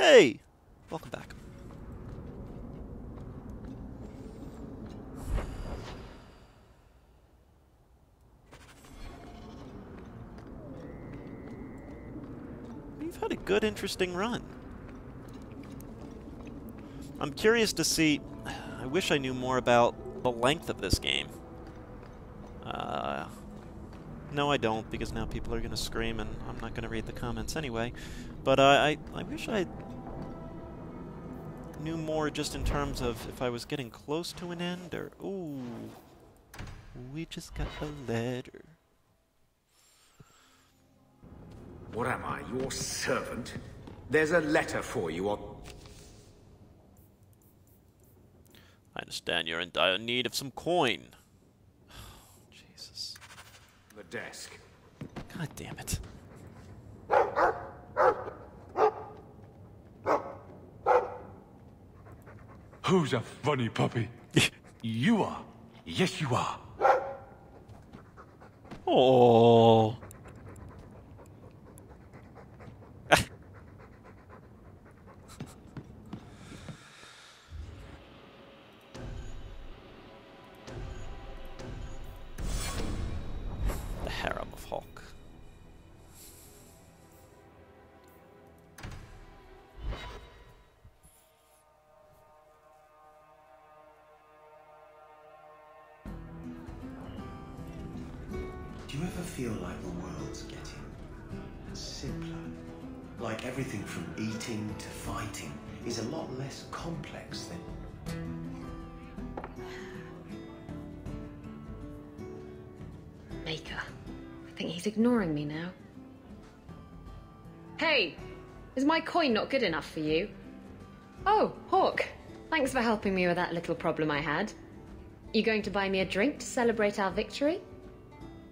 Hey! Welcome back. We've had a good, interesting run. I'm curious to see... I wish I knew more about the length of this game. Uh, no, I don't, because now people are going to scream, and I'm not going to read the comments anyway. But uh, I, I wish I knew more just in terms of if I was getting close to an end, or... Ooh, we just got a letter. What am I, your servant? There's a letter for you on... I understand you're in dire need of some coin. Desk. God damn it. Who's a funny puppy? you are. Yes, you are. Oh. Harem. Do you ever feel like the world's getting simpler? Like everything from eating to fighting is a lot less complex than. Maker. I think he's ignoring me now. Hey! Is my coin not good enough for you? Oh, Hawke. Thanks for helping me with that little problem I had. You going to buy me a drink to celebrate our victory?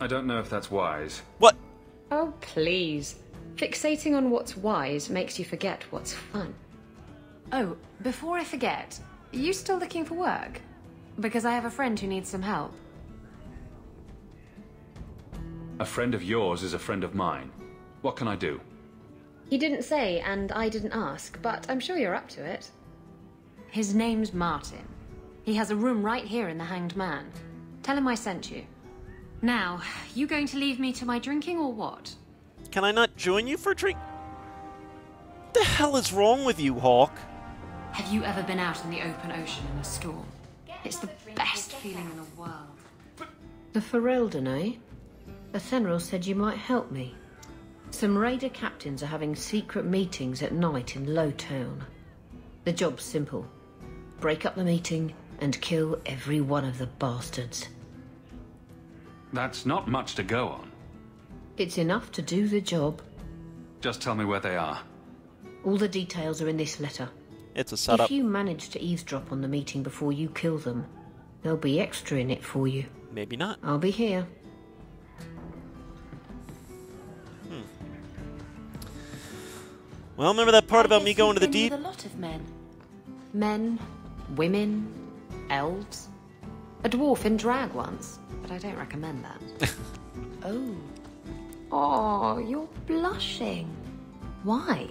I don't know if that's wise. What? Oh, please. Fixating on what's wise makes you forget what's fun. Oh, before I forget, are you still looking for work? Because I have a friend who needs some help. A friend of yours is a friend of mine. What can I do? He didn't say, and I didn't ask, but I'm sure you're up to it. His name's Martin. He has a room right here in the Hanged Man. Tell him I sent you. Now, you going to leave me to my drinking or what? Can I not join you for a drink? What the hell is wrong with you, Hawke? Have you ever been out in the open ocean in a storm? It's the best feeling in the world. The Ferelden, eh? Athenril said you might help me. Some raider captains are having secret meetings at night in Lowtown. The job's simple. Break up the meeting and kill every one of the bastards. That's not much to go on. It's enough to do the job. Just tell me where they are. All the details are in this letter. It's a setup. If you manage to eavesdrop on the meeting before you kill them, there'll be extra in it for you. Maybe not. I'll be here. Well, remember that part I about me going to the deep? a lot of men. Men, women, elves. A dwarf in drag once, but I don't recommend that. oh. Oh, you're blushing. Why?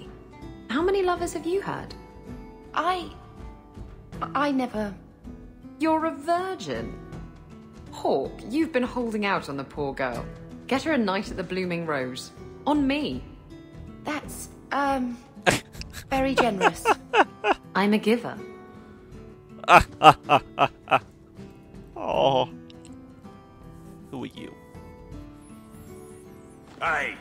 How many lovers have you had? I. I never. You're a virgin. Hawke, you've been holding out on the poor girl. Get her a night at the Blooming Rose. On me. That's, um. very generous. I'm a giver. Oh. Who are you? Hey,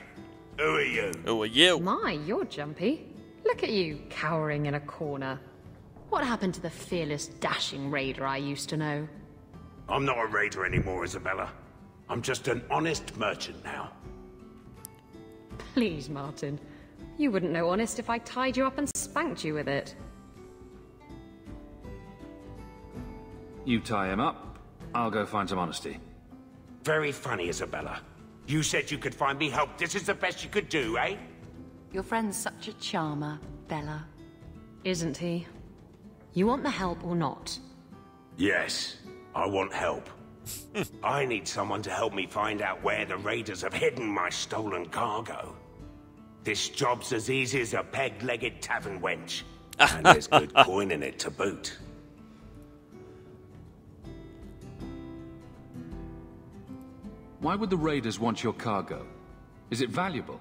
who are you? Who are you? My, you're jumpy. Look at you, cowering in a corner. What happened to the fearless, dashing raider I used to know? I'm not a raider anymore, Isabela. I'm just an honest merchant now. Please, Martin. You wouldn't know honest if I tied you up and spanked you with it. You tie him up, I'll go find some honesty. Very funny, Isabela. You said you could find me help. This is the best you could do, eh? Your friend's such a charmer, Bella. Isn't he? You want the help or not? Yes, I want help. I need someone to help me find out where the raiders have hidden my stolen cargo. This job's as easy as a peg-legged tavern wench. and there's good coin in it to boot. Why would the raiders want your cargo? Is it valuable?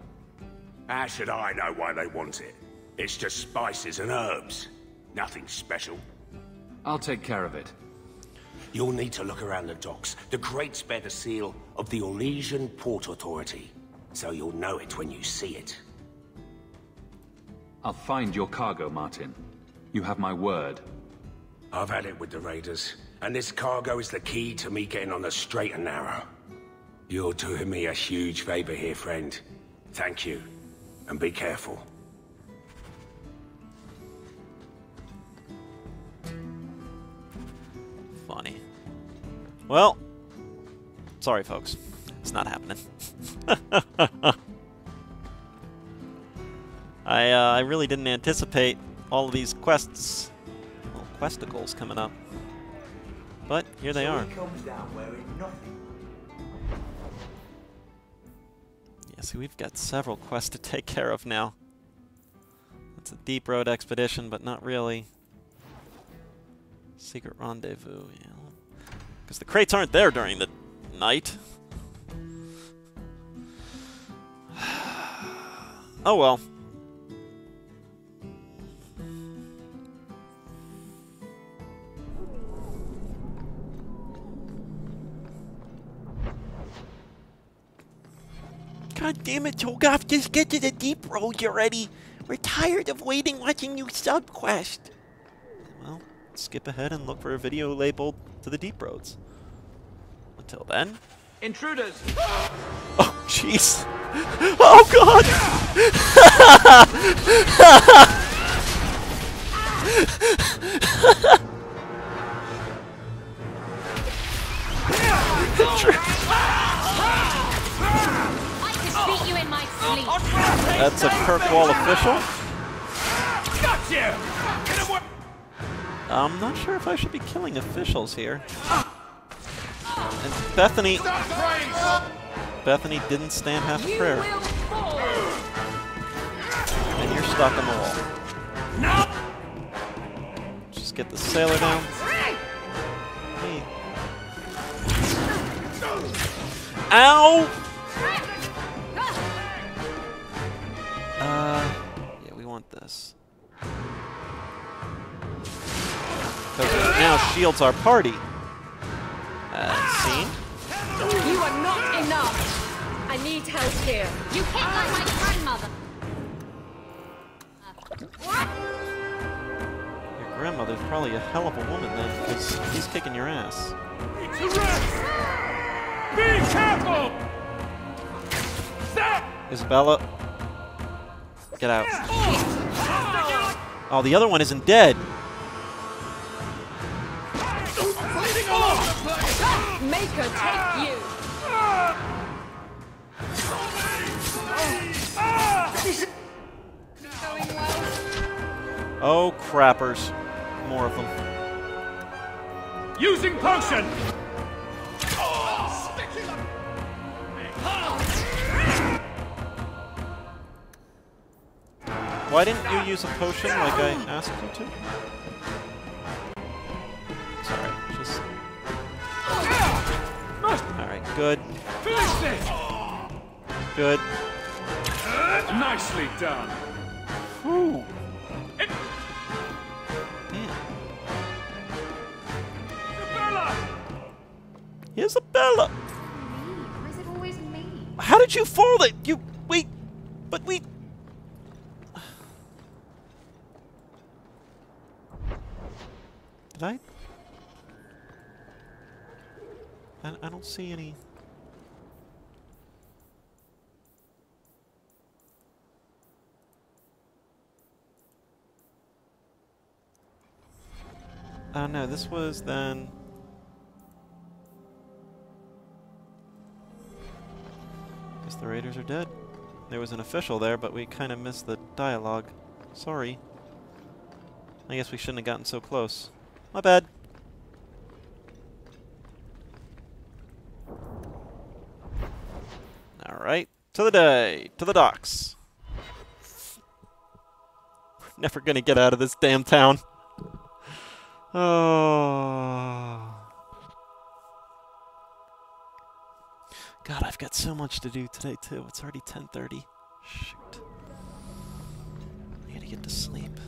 How should I know why they want it? It's just spices and herbs. Nothing special. I'll take care of it. You'll need to look around the docks. The crates bear the seal of the Orlesian Port Authority, so you'll know it when you see it. I'll find your cargo, Martin. You have my word. I've had it with the raiders, and this cargo is the key to me getting on the straight and narrow. You're doing me a huge favor here, friend. Thank you, and be careful. Funny. Well, sorry, folks. It's not happening. I, uh, I really didn't anticipate all of these quests, well, questicles coming up. But here they are. comes down wearing nothing. Yeah, see, we've got several quests to take care of now. It's a deep road expedition, but not really. Secret rendezvous, yeah. Because the crates aren't there during the night. oh well. God damn it, Toegoff, just get to the deep road already. We're tired of waiting watching you subquest. Well, skip ahead and look for a video labeled to the deep roads. Until then. Intruders! Oh, jeez. Oh, God! I That's a Kirkwall official. Got you! I'm not sure if I should be killing officials here. And Bethany, Bethany didn't stand half a prayer, and you're stuck on the wall. No! Just get the sailor down. Hey. Ow! Want this. Because it now shields our party. Uh, scene? You are not enough. I need help here. You hit like my grandmother. Your grandmother's probably a hell of a woman then, because he's kicking your ass. Be careful! Stop! Isabela, get out. Oh, oh, the other one isn't dead. Make take you. Oh, crappers. More of them. Using potion! Why didn't you use a potion like I asked you to? Sorry, just... Alright, good, Finish this! good. Nicely done. Whew. Damn. Bella! Isabela! Why is it always me? How did you fall that you... Wait, but we... Did I? I, I don't see any... Oh no, this was then... Guess the raiders are dead. There was an official there, but we kind of missed the dialogue. Sorry. I guess we shouldn't have gotten so close. My bad. Alright, to the day, to the docks. Never gonna get out of this damn town. Oh. God, I've got so much to do today too. It's already 10:30. Shoot. I gotta get to sleep.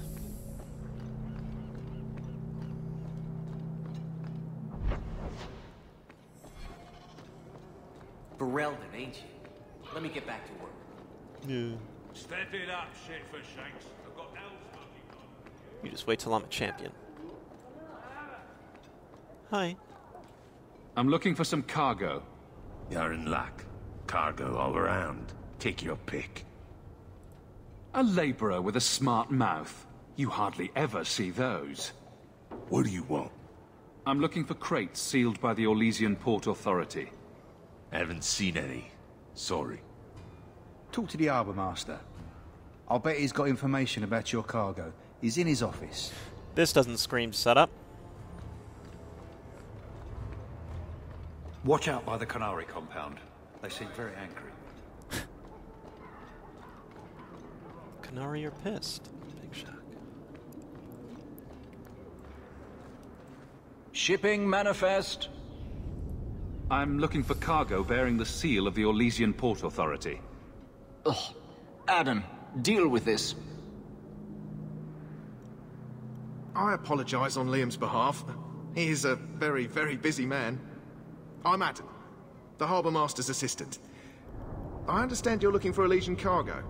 Ferelden, ain't you? Let me get back to work. Yeah. Step it up, shit for shanks. I've got elves looking on. You just wait till I'm a champion. Hi. I'm looking for some cargo. You're in luck. Cargo all around. Take your pick. A laborer with a smart mouth. You hardly ever see those. What do you want? I'm looking for crates sealed by the Orlesian Port Authority. Haven't seen any. Sorry. Talk to the harbour master. I'll bet he's got information about your cargo. He's in his office. This doesn't scream setup. Watch out by the Qunari compound. They seem very angry. Qunari are pissed. Big shock. Shipping manifest. I'm looking for cargo bearing the seal of the Orlesian Port Authority. Ugh. Adam, deal with this. I apologize on Liam's behalf. He is a very, very busy man. I'm Adam, the Harbour Master's assistant. I understand you're looking for Orlesian cargo.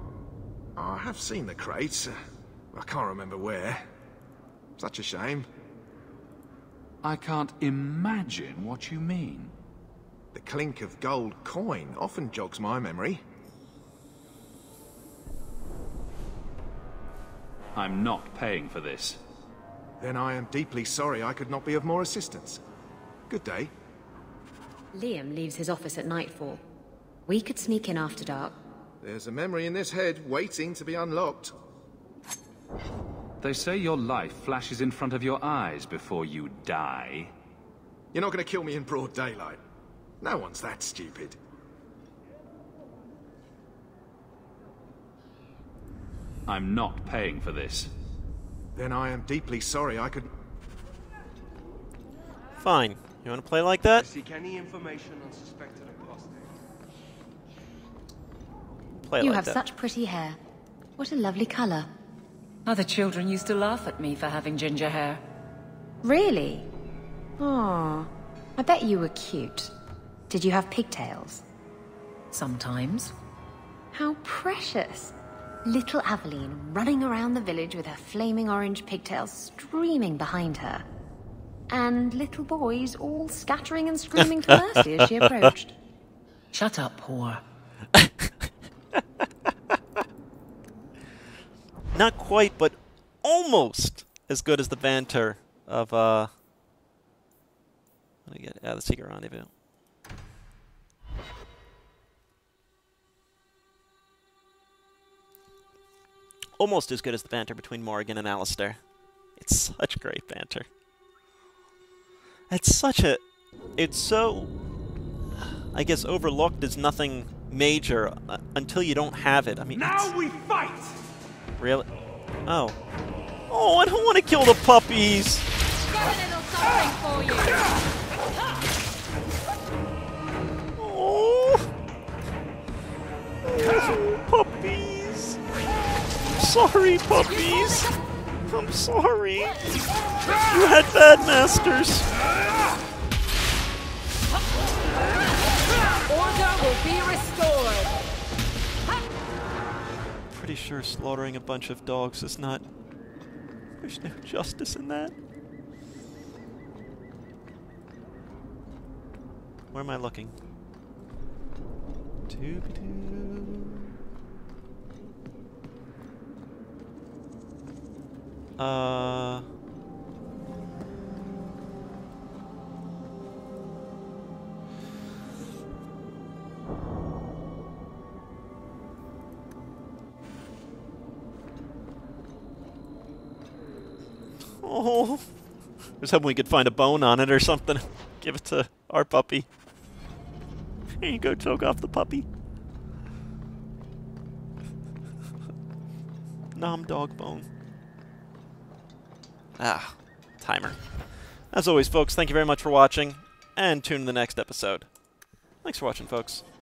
I have seen the crates. I can't remember where. Such a shame. I can't imagine what you mean. The clink of gold coin often jogs my memory. I'm not paying for this. Then I am deeply sorry I could not be of more assistance. Good day. Liam leaves his office at nightfall. We could sneak in after dark. There's a memory in this head waiting to be unlocked. They say your life flashes in front of your eyes before you die. You're not going to kill me in broad daylight. No one's that stupid. I'm not paying for this. Then I am deeply sorry I could... Fine. You want to play like that? Seek any information on suspected apostates. Play you like have that. such pretty hair. What a lovely colour. Other children used to laugh at me for having ginger hair. Really? Oh, I bet you were cute. Did you have pigtails? Sometimes. How precious. Little Aveline running around the village with her flaming orange pigtails streaming behind her. And little boys all scattering and screaming for mercy as she approached. Shut up, whore. Not quite, but almost as good as the banter of, uh... Let me get out of the Secret Rendezvous. Almost as good as the banter between Morrigan and Alistair. It's such great banter. It's such a... It's so... I guess overlooked as nothing major uh, until you don't have it. I mean, it's- Now we fight! Really? Oh. Oh, I don't want to kill the puppies! Got a little something for you. Oh. Sorry, puppies! I'm sorry! You had bad masters! Order will be restored. Pretty sure slaughtering a bunch of dogs is not. There's no justice in that. Where am I looking? Doobie-doo. Uh. Oh. I was hoping we could find a bone on it or something. Give it to our puppy. Here you go, choke off the puppy. Nom dog bone. Ah, timer. As always, folks, thank you very much for watching, and tune in the next episode. Thanks for watching, folks.